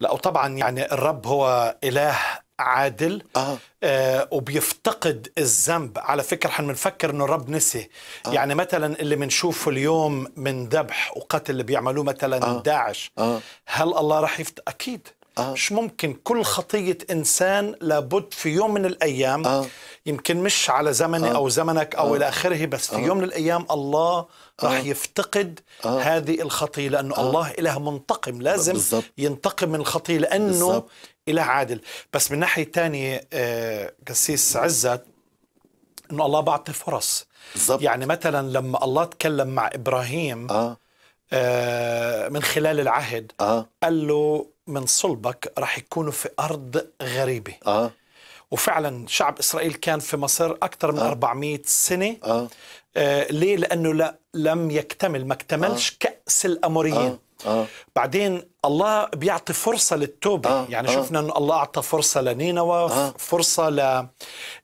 لا وطبعا يعني الرب هو إله عادل آه. آه وبيفتقد الذنب على فكرة إحنا بنفكر إنه الرب نسي آه. يعني مثلا اللي بنشوفه اليوم من ذبح وقتل اللي بيعملوه مثلا آه. داعش آه. هل الله راح يفت أكيد آه. مش ممكن كل خطية إنسان لابد في يوم من الأيام آه. يمكن مش على زمني آه. أو زمنك أو إلى آخره بس في يوم من الأيام الله راح يفتقد آه. هذه الخطية لأنه الله إله منتقم لازم بالضبط. ينتقم من الخطية لأنه بالضبط. إله عادل بس من ناحية تانية آه، قسيس عزت إنه الله بعطي فرص بالضبط. يعني مثلا لما الله تكلم مع إبراهيم آه آه، من خلال العهد آه. قال له من صلبك راح يكونوا في أرض غريبة. آه. وفعلا شعب إسرائيل كان في مصر أكثر من آه. 400 سنة. آه. آه ليه؟ لأنه لا لم يكتمل ما اكتملش كأس الأموريين. آه. آه. بعدين الله بيعطي فرصة للتوبة. آه، يعني آه. شفنا أن الله أعطى فرصة لنينوى آه. فرصة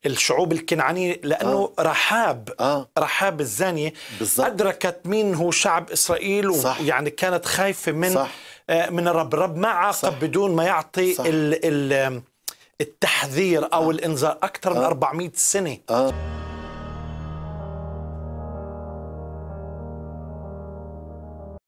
للشعوب الكنعانية لأنه رحاب آه. رحاب الزانية بالضبط. أدركت مين هو شعب إسرائيل صح. ويعني كانت خايفة من صح. آه، من الرب الرب ما عاقب. بدون ما يعطي صح. ال ال التحذير أو الإنذار أكثر من 400 سنة آه